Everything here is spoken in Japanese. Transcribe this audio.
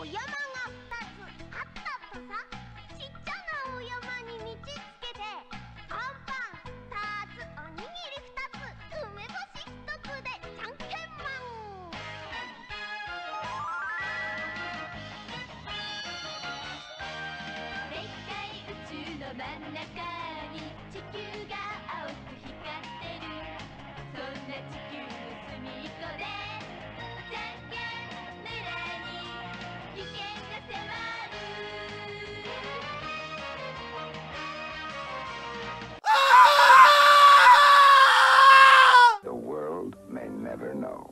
お山が二つあったとさ。ちっちゃなお山に道つけてパンパン二つおにぎり二つ梅干し一つでじゃんけんマン。でっかい宇宙の真ん中に地球 may never know.